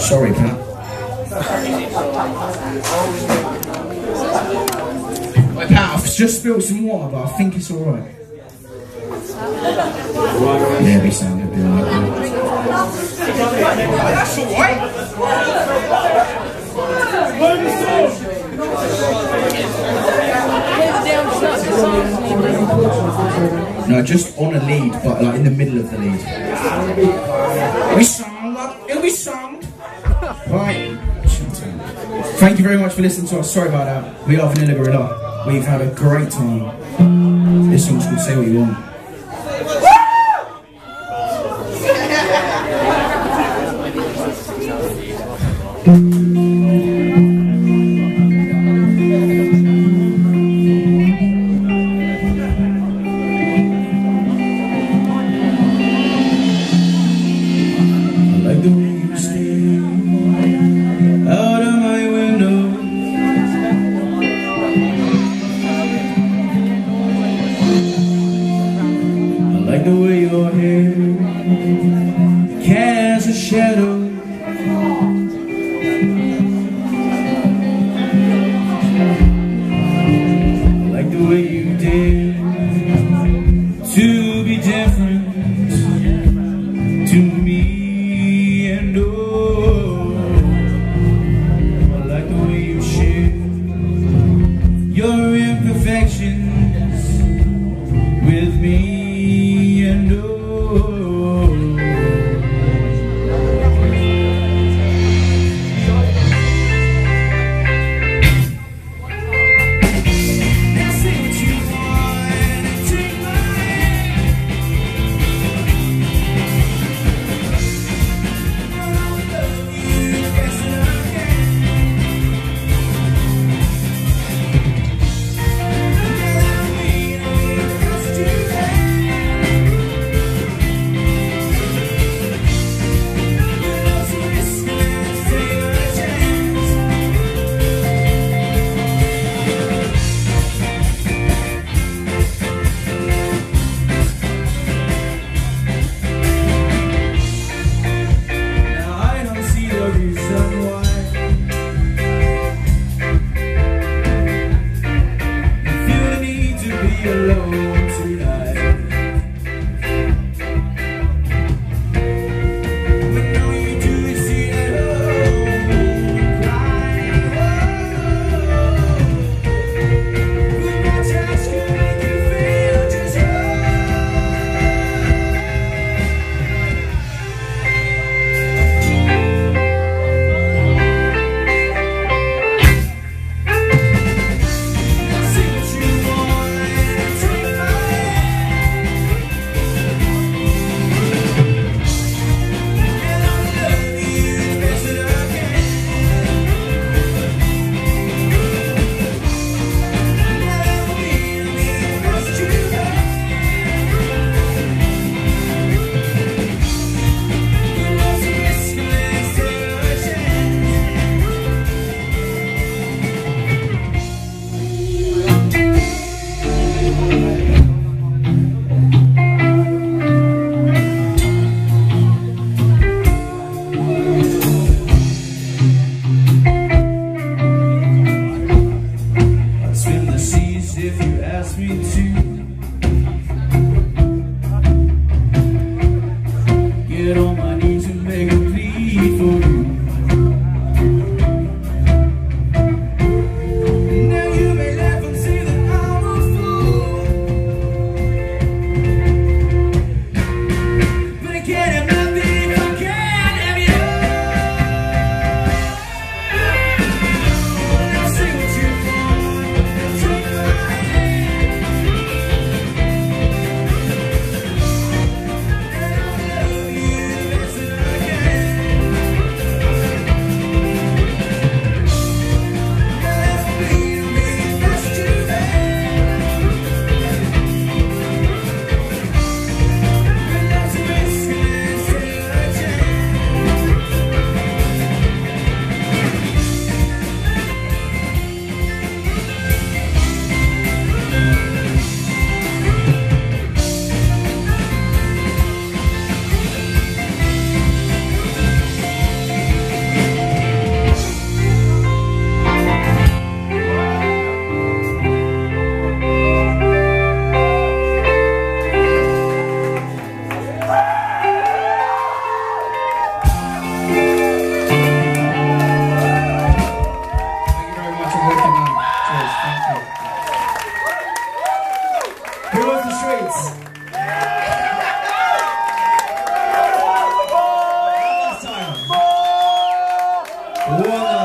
Sorry, Pat. Wait, Pat, I've just spilled some water, but I think it's alright. Yeah, be sound good. Be alright. That's alright. Just on a lead, but like in the middle of the lead. We sung it'll be sung. Right. Thank you very much for listening to us. Sorry about that. We are Vanilla Guerilla. We've had a great time. This song's called Say What You Want. You alone Boa!